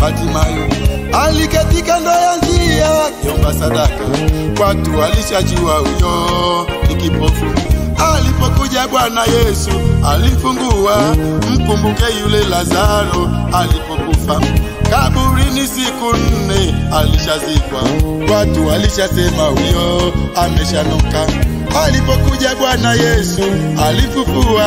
kipofu aliketi kando ya njia akiomba sadaka, watu walishajua huyo ni kipofu. Alipokuja Bwana Yesu alifungua, mkumbuke yule Lazaro alipokufa kaburini siku nne alishazikwa, watu walishasema huyo ameshanuka. Alipokuja Bwana Yesu alifufua.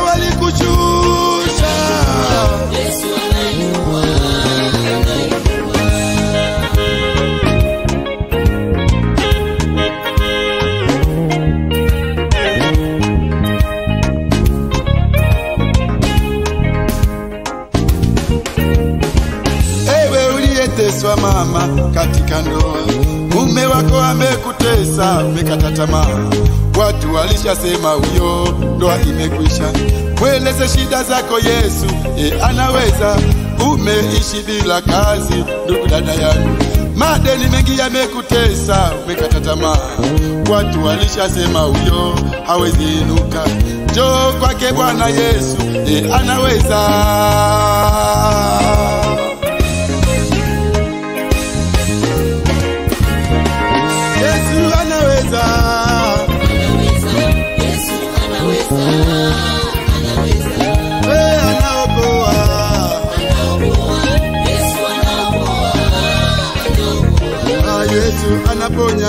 wako amekutesa, umekata tamaa, watu walishasema huyo ndoa imekwisha. Mweleze shida zako Yesu, e, anaweza. Umeishi bila kazi, ndugu dada yangu, madeni mengi yamekutesa, umekata tamaa, watu walishasema huyo hawezi inuka. Njoo kwake Bwana Yesu, e, anaweza.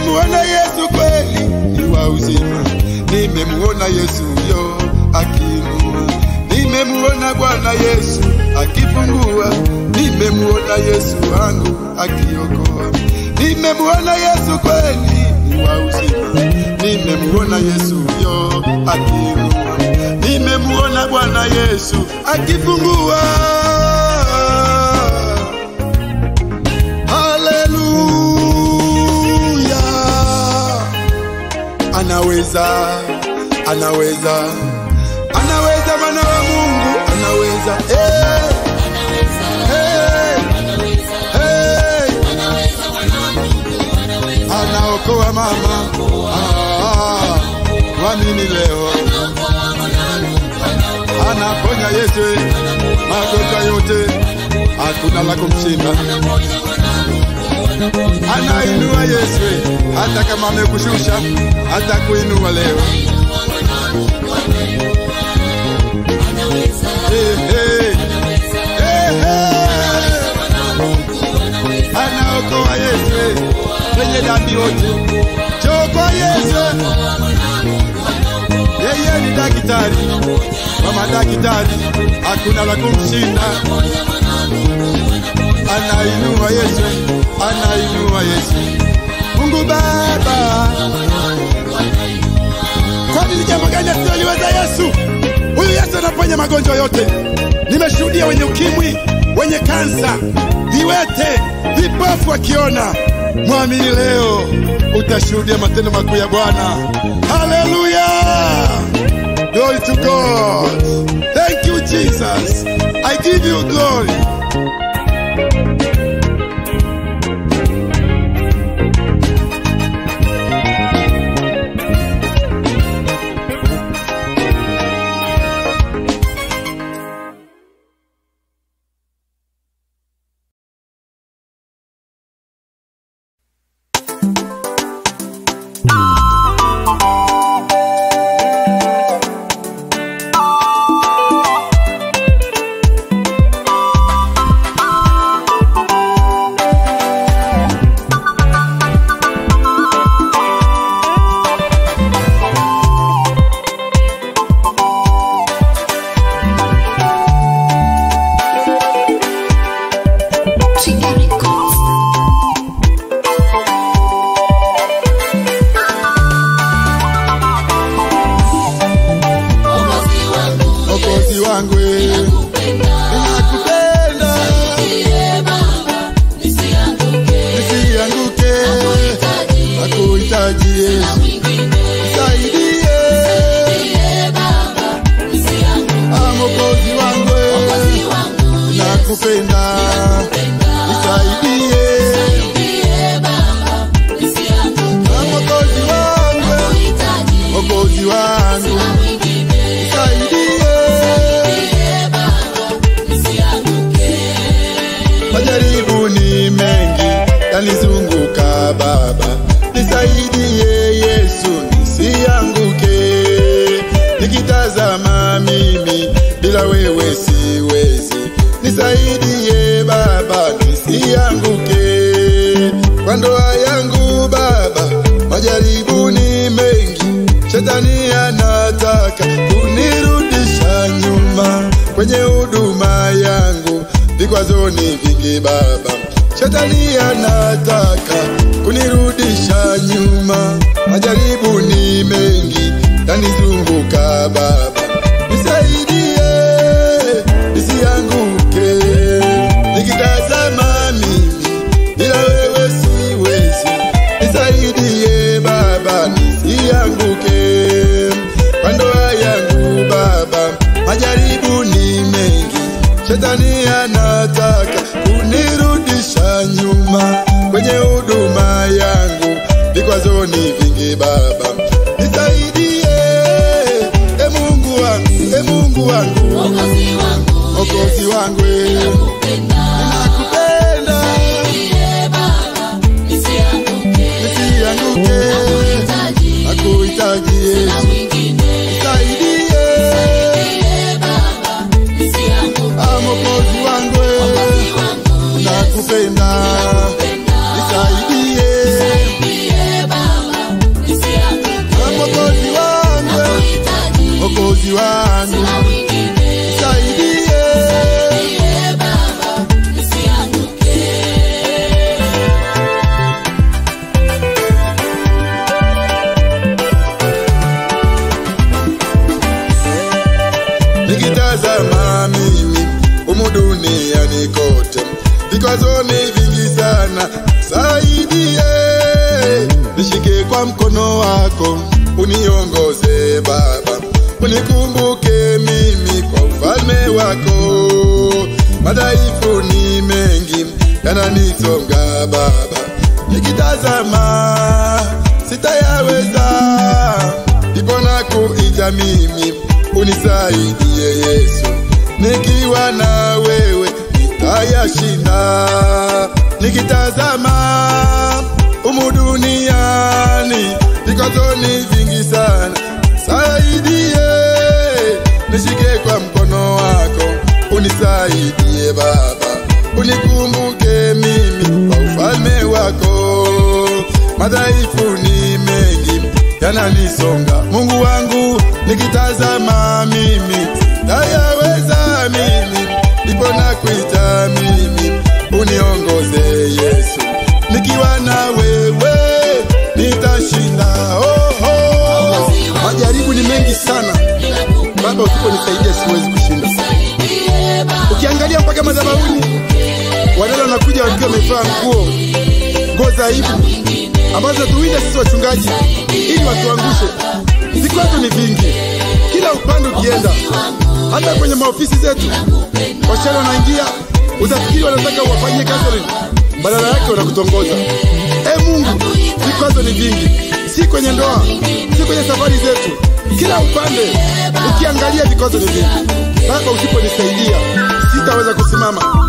nimemuona Yesu kweli ni wa uzima, nimemuona Yesu huyo akiinua, nimemuona Bwana Yesu akifungua, nimemuona Yesu wangu akiokoa, nimemuona Yesu kweli ni wa uzima, nimemuona Yesu huyo akiinua, nimemuona Bwana Yesu akifungua. Anaweza, anaweza, anaweza, mwana wa Mungu anaweza. hey. eh, eh, anaokoa mama, Ah, mwamini leo, anaponya Yesu magonjwa yote, hakuna la kumshinda anainua Yesu, hata kama amekushusha, atakuinua leo. Eh, eh. Eh, eh. Anaokoa Yesu wenye dhambi wote, njoo kwa Yesu. Yeye ni daktari wa madaktari, hakuna la kumshinda. Anainua Yesu, anainua Yesu. Mungu Baba, kwani ni jambo gani asiyoliweza Yesu? Huyu Yesu anaponya magonjwa yote. Nimeshuhudia wenye ukimwi, wenye kansa, viwete, vipofu wakiona. Mwamini leo, utashuhudia matendo makuu ya Bwana. Haleluya! Glory to God. Thank you Jesus. I give you glory. Wangu wewe siwezi, nisaidie Baba nisianguke. Kwa ndoa yangu Baba, majaribu ni mengi, shetani anataka kunirudisha nyuma kwenye huduma yangu. Vikwazo ni vingi Baba, shetani anataka kunirudisha nyuma, majaribu ni mengi. Yanizunguka Baba, Shetani anataka kunirudisha nyuma kwenye huduma yangu, vikwazo ni vingi Baba, nisaidie e Mungu wangu, e Mungu wangu, Mwokozi wangu. Mwokozi wangu, nakupenda nakupenda Nikitazama umu duniani vikwazo ni vingi sana, saidie, nishike kwa mkono wako, unisaidie Baba, unikumbuke mimi kwa ufalme wako. Madhaifu ni mengi yananisonga, Mungu wangu, nikitazama mimi tayaweza mimi, ndipo nakuita mimi, uniongoze Yesu, nikiwa na wewe nitashinda. Oh, oh. Majaribu ni mengi sana Baba, usiponisaidia siwezi kushinda. Ukiangalia mpaka madhabahuni wadada wanakuja wakiwa wamevaa nguo nguo za aibu ambazo tuwinde sisi wachungaji ili watuangushe. Vikwazo ni vingi kila upande ukienda, hata kwenye maofisi zetu wasichana wanaingia, utafikiri wanataka uwafanyie counseling, badala yake wanakutongoza. E Mungu, vikwazo ni vingi, si kwenye ndoa, si kwenye safari zetu, kila upande ukiangalia vikwazo ni vingi. Baba, usiponisaidia sitaweza kusimama.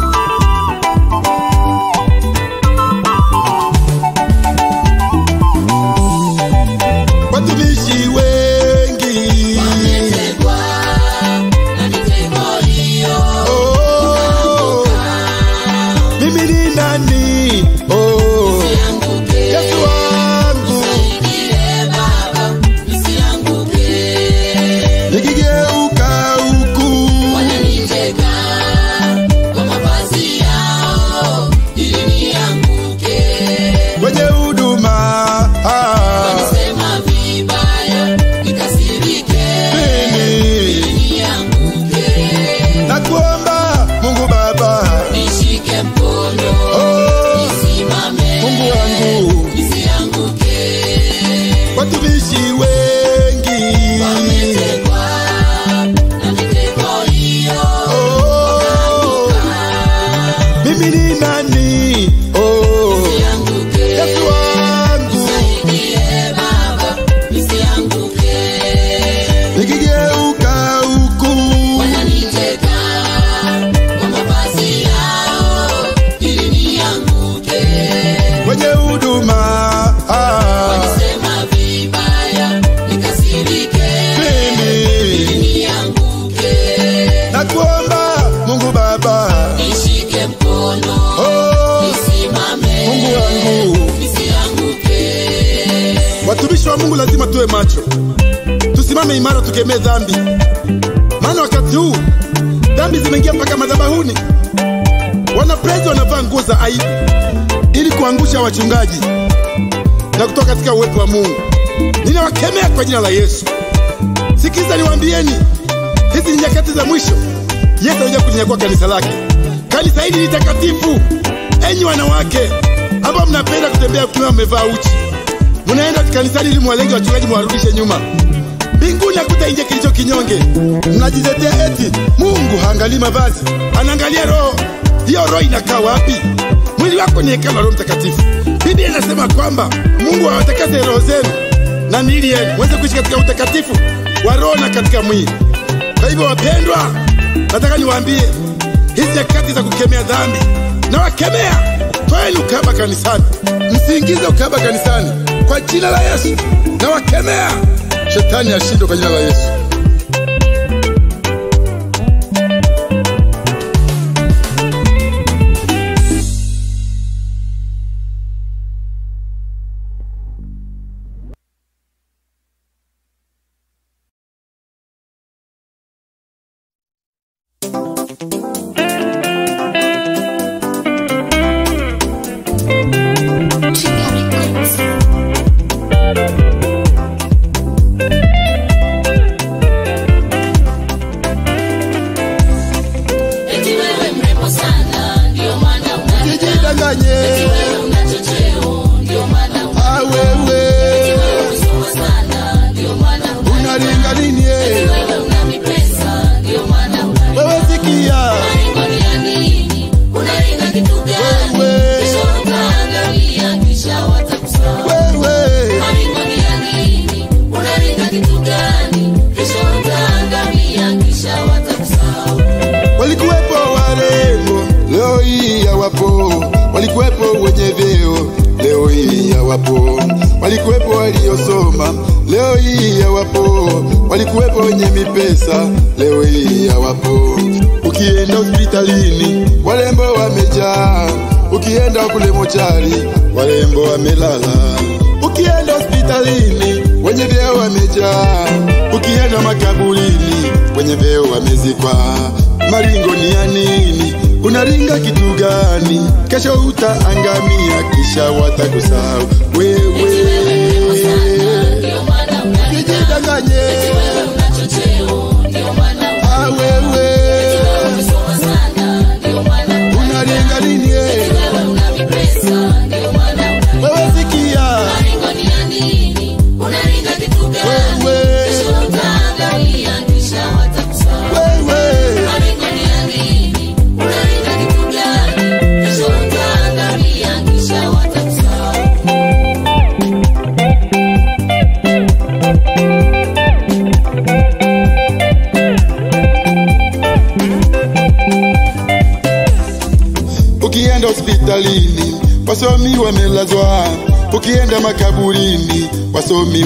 Tusimame imara, tukemee dhambi, maana wakati huu dhambi zimeingia mpaka madhabahuni. Wanaprezi wanavaa nguo za aibu ili kuangusha wachungaji na kutoka katika uwepo wa Mungu. Ninawakemea kwa jina la Yesu. Sikiza niwaambieni, hizi ni nyakati za mwisho. Yesu anakuja kulinyakua kanisa lake. Kanisa hili ni takatifu. Enyi wanawake ambao mnapenda kutembea kiwa mmevaa uchi, mnaenda kanisani ili mwalenge wachungaji mwarudishe nyuma. Mbinguni akuta inje kilicho kinyonge. Mnajitetea eti Mungu haangalii mavazi, anaangalia roho. Hiyo roho inakaa wapi? Mwili wako ni hekalu la Roho Mtakatifu. Biblia inasema kwamba Mungu awatakase roho zenu na miili yenu mweze kuishi katika utakatifu wa roho na katika mwili. Kwa hivyo, wapendwa, nataka niwaambie hizi nyakati za kukemea dhambi, na wakemea, toeni ukahaba kanisani, msiingize ukahaba kanisani kwa jina la Yesu. Na wakemea, shetani ashindwe kwa jina la Yesu. Walikuwepo waliosoma, leo hii hawapo. Walikuwepo wenye mipesa, leo hii hawapo. Ukienda hospitalini, walembo wamejaa. Ukienda kule mochari, walembo wamelala. Ukienda hospitalini, wenye vyeo wamejaa. Ukienda makaburini, wenye vyeo wamezikwa. Maringo ni ya nini? Unaringa kitu gani? Kesho utaangamia, kisha watakusahau wewe. Maana unaleta. unaringa nini?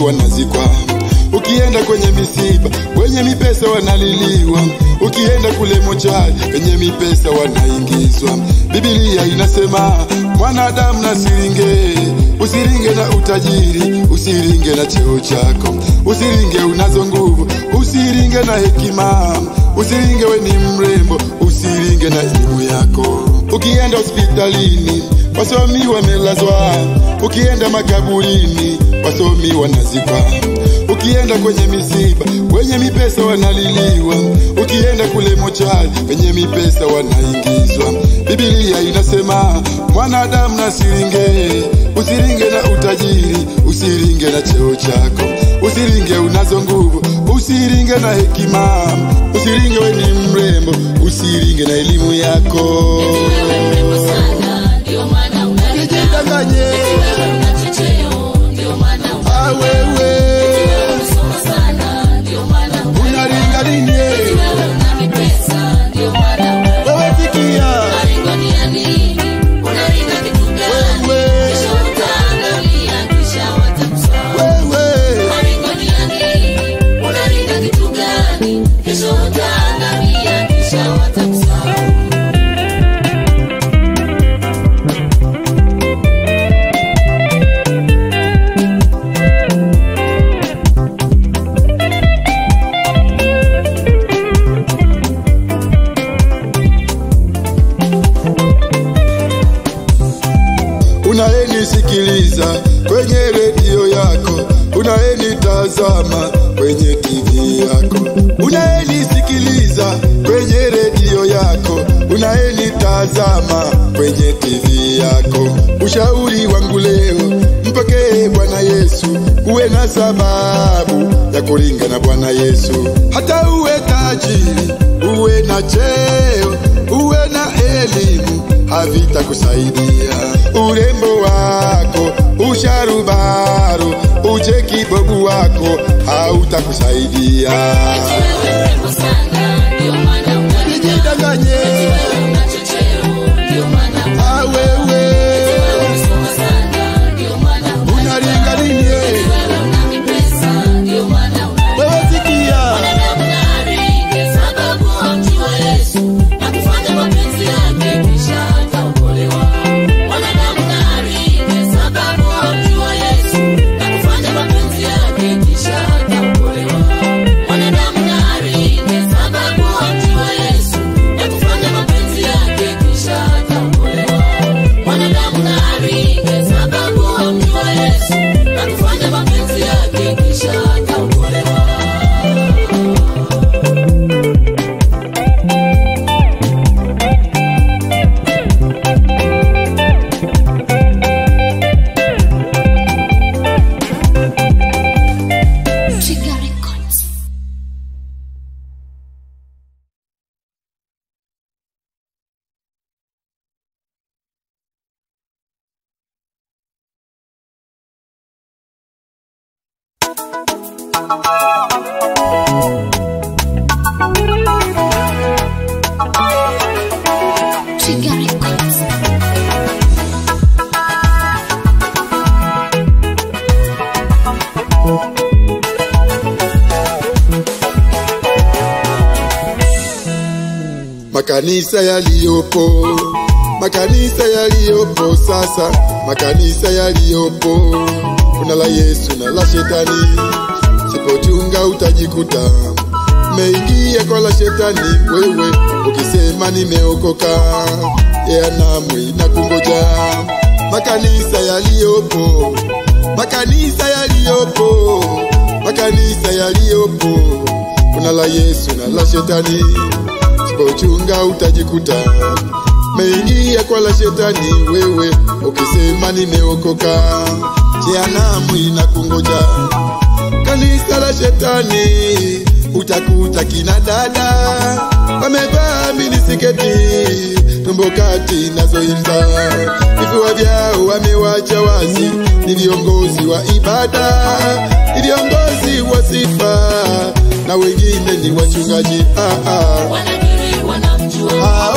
Wanazikwa, ukienda kwenye misiba kwenye mipesa wanaliliwa, ukienda kule mochari kwenye mipesa wanaingizwa. Biblia inasema mwanadamu na siringe, usiringe na utajiri, usiringe na cheo chako, usiringe unazo nguvu, usiringe na hekima, usiringe we ni mrembo, usiringe na elimu yako. Ukienda hospitalini wasomi wamelazwa, ukienda makaburini wasomi wanazikwa, ukienda kwenye misiba wenye mipesa wanaliliwa, ukienda kule mochari wenye mipesa wanaingizwa. Biblia inasema mwanadamu na siringe, usiringe na utajiri, usiringe na cheo chako, usiringe unazo nguvu, usiringe na hekima, usiringe we ni mrembo, usiringe na elimu yako. Wewe maana unayenitazama kwenye TV yako. Ushauri wangu leo, mpokee Bwana Yesu, uwe na sababu ya kulinga na Bwana Yesu, hata uwe tajiri, uwe na cheo, uwe na elimu havitakusaidia. Urembo wako, usharubaru, uchekibobu wako hautakusaidia. Nijidanganye, Wewe yaliyopo, makanisa yaliyopo sasa, makanisa yaliyopo, kuna la Yesu na la Shetani. Sipochunga utajikuta umeingia kwa la Shetani. Wewe ukisema nimeokoka, yeanamwi na kungoja. Makanisa yaliyopo, makanisa yaliyopo, makanisa yaliyopo, kuna la Yesu na la Shetani usipochunga utajikuta meingia kwa la shetani. Wewe ukisema nimeokoka, jehanamu inakungoja. Kanisa la shetani utakuta kina dada wamevaa minisiketi, tumbo kati nazoimba, vifua vyao wamewacha wazi. Ni viongozi wa ibada, ni viongozi wa sifa, na wengine ni wachungaji ah, ah. Oh.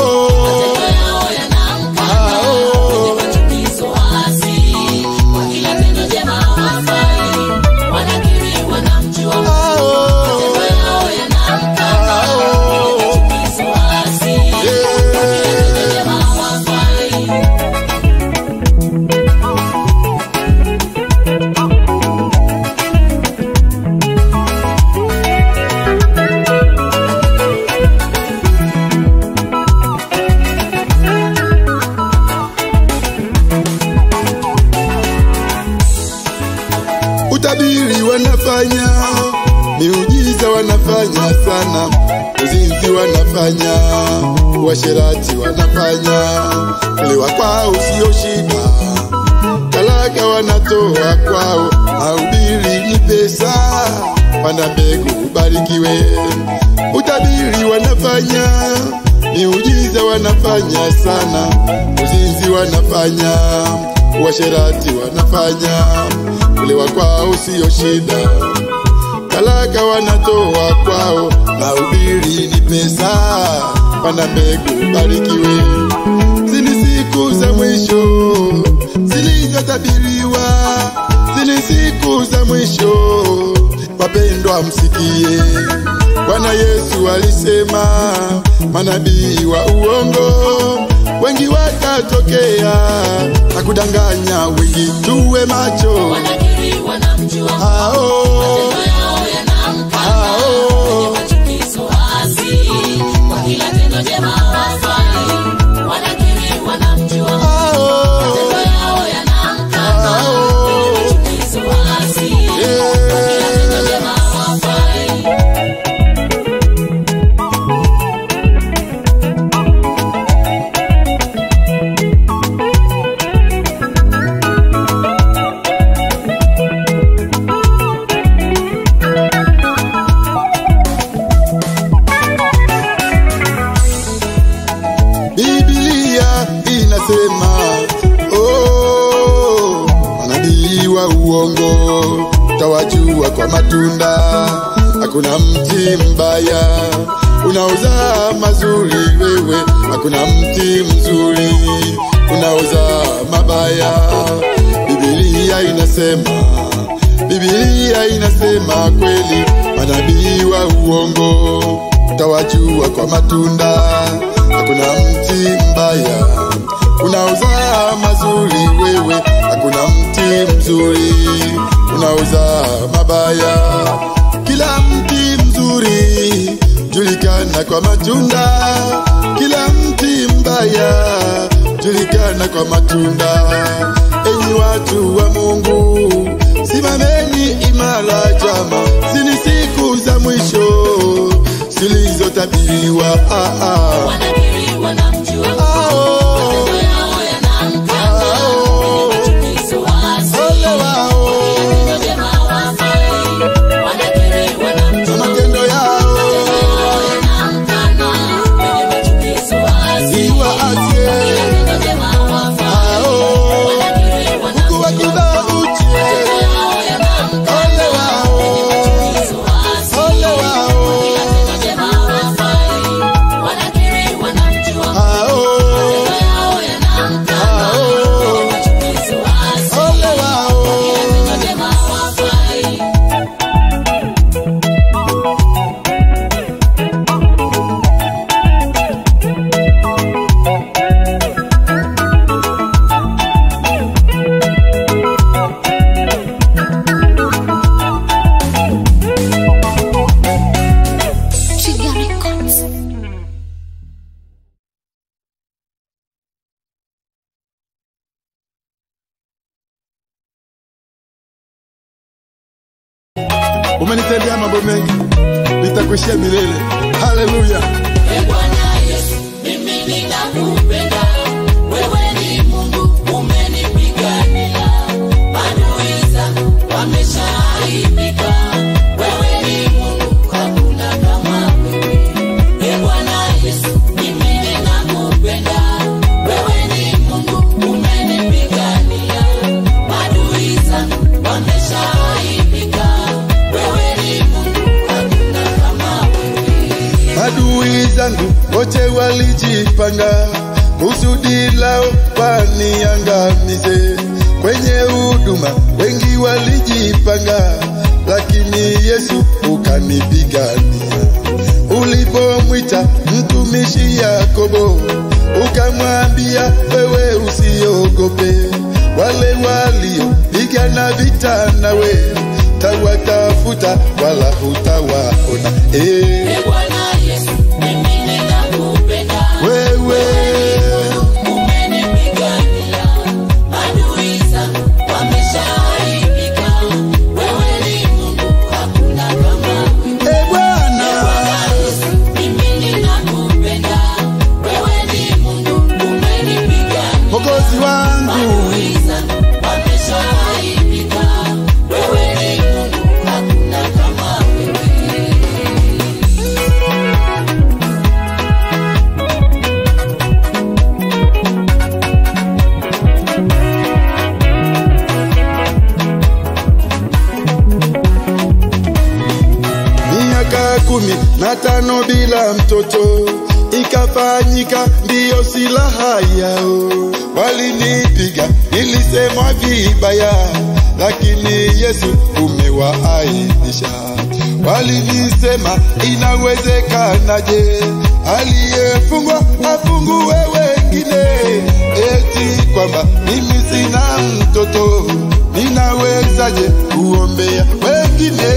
Wanafanya sana, uzinzi wanafanya, uasherati wanafanya, kulewa kwao sio shida, talaka wanatoa kwao, mahubiri ni pesa, panda mbegu ubarikiwe. Utabiri wanafanya, miujiza wanafanya sana, uzinzi wanafanya, washerati wanafanya, kulewa kwao sio shida, talaka wanatoa kwao, mahubiri ni pesa, pana mbegu barikiwe. Zini siku za mwisho zilizotabiriwa, zini siku za mwisho. Wapendwa, msikie Bwana Yesu alisema, manabii wa uongo wengi watatokea na kudanganya wengi. Tuwe macho wanakiri wanamjua mzuri wewe, hakuna mti mzuri unauza mabaya. Kila mti mzuri julikana kwa matunda, kila mti mbaya julikana kwa matunda. Enyi watu wa Mungu, simameni imara jama zini siku za mwisho zilizotabiriwa. Ah, ah. Ulinipanga lakini Yesu ukanipigania. Ulipomwita mtumishi Yakobo ukamwambia, wewe usiogope, wale waliopigana vita nawe tawatafuta wala hutawaona. Eh, eh hey, tano bila mtoto ikafanyika ndiyo silaha yao. Walinipiga nilisemwa vibaya, lakini Yesu umewaaibisha. Walinisema inawezekanaje aliyefungwa afungue wengine, eti kwamba mimi sina mtoto, ninawezaje kuombea wengine?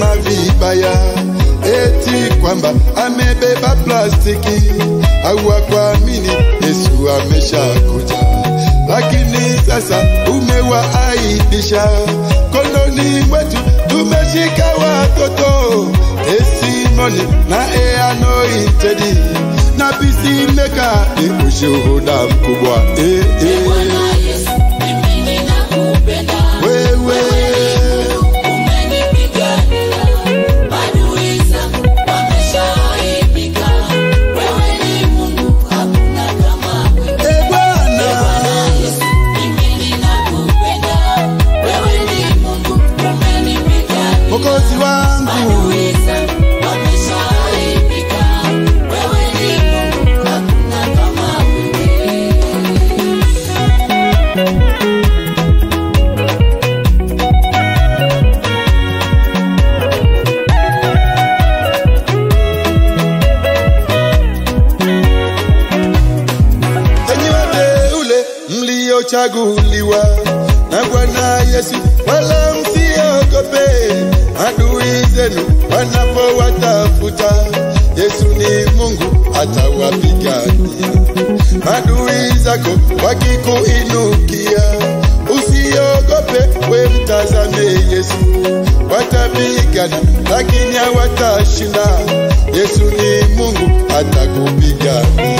ma vibaya eti kwamba amebeba plastiki. Awa kwa mini yesu ameshakuja lakini sasa umewa umewaaibisha koloni wetu tumeshika watoto. Esimoni na eanoitedi na pisimeka ni ushuhuda mkubwa. E, e. mliochaguliwa na Bwana Yesu, wala msiogope adui zenu wanapowatafuta. Yesu ni Mungu, atawapigania adui zako wakikuinukia. Usiogope, we mtazame Yesu, watapigana lakini hawatashinda. Yesu ni Mungu, atakupigania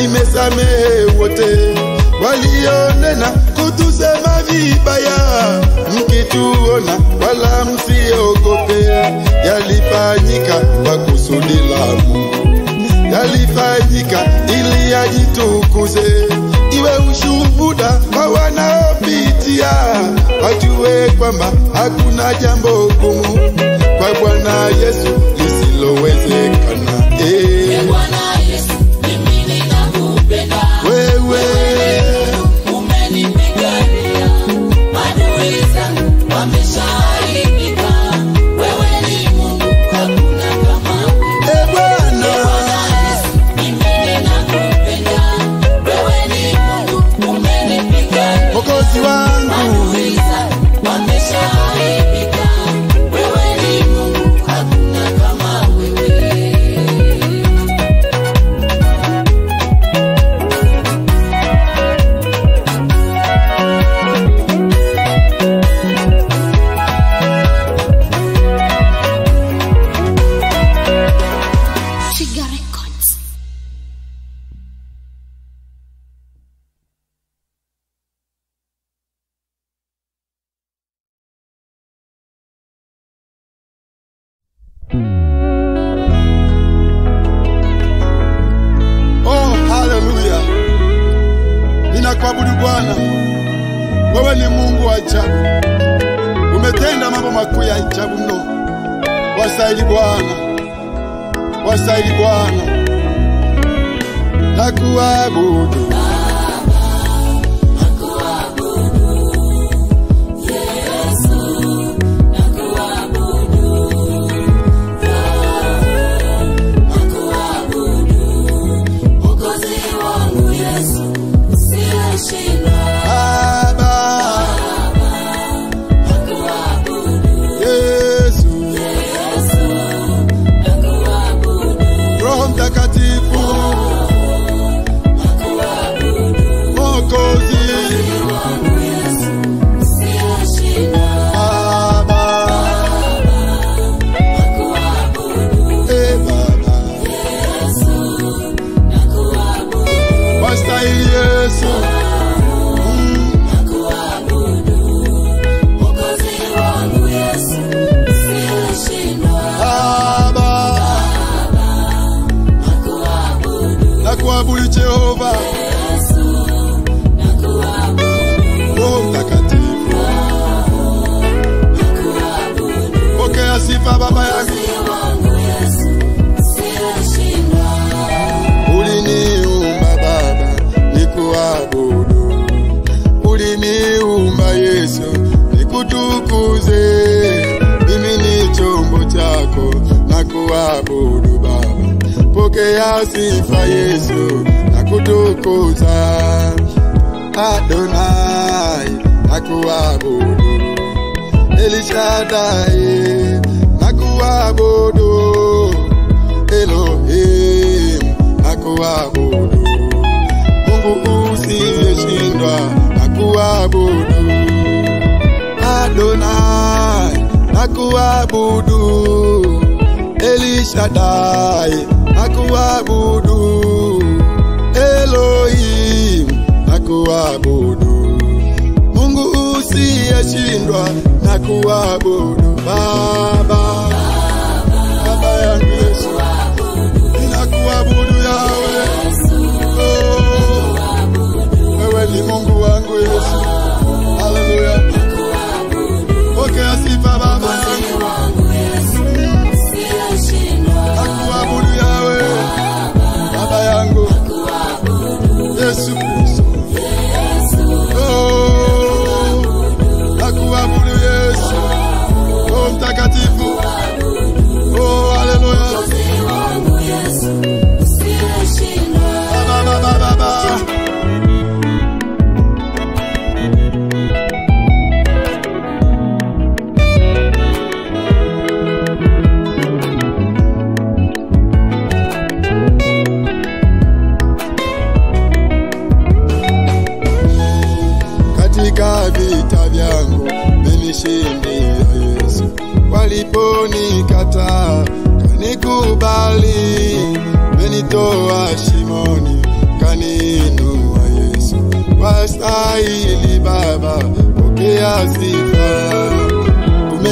nimesamehe wote walionena kutusema vibaya, mkituona wala msiogope, yalifanyika kwa kusudi la Mungu, yalifanyika ili ajitukuze, iwe ushuhuda kwa wanaopitia, wajue kwamba hakuna jambo gumu. Kwa Bwana Yesu Wastahili Bwana, wastahili Bwana, nakuabudu aboro baba pokea sifa Yesu nakutukuza. Adonai nakuabudu. Elishadai nakuabudu. Elohim nakuabudu. Mungu usiyeshindwa nakuabudu. Adonai nakuabudu. Elishadai nakuabudu, Elohim nakuabudu, Mungu usiyeshindwa nakuabudu Baba.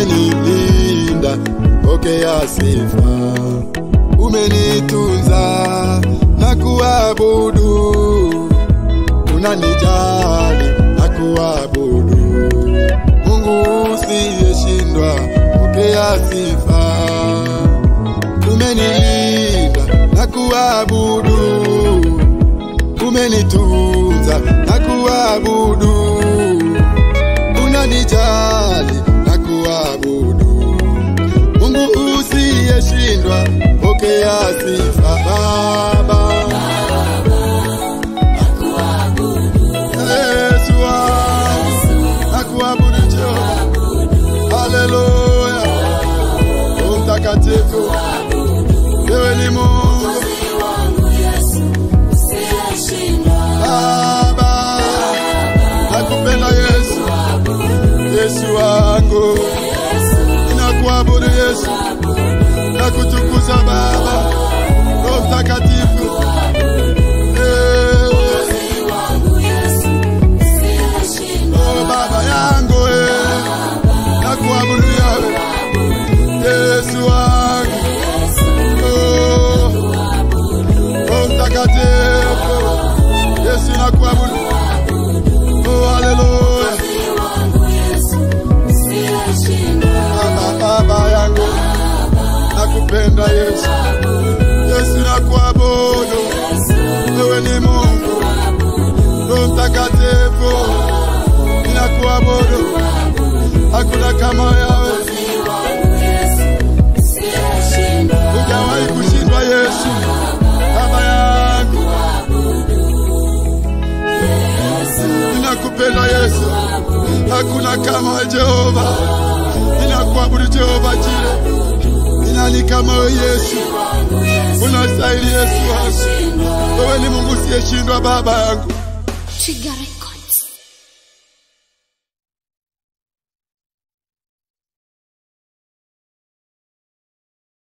umenilinda, pokea sifa. Umenitunza na kuabudu, unanijali na kuabudu. Mungu usiyeshindwa, pokea sifa. Umenilinda na kuabudu, umenitunza na kuabudu, unanijali aliyeshindwa pokea sifa. Baba. Haleluya, umtakatifu. Oh, Baba, nakupenda Yesu. kutukuza Baba, Roho Mtakatifu.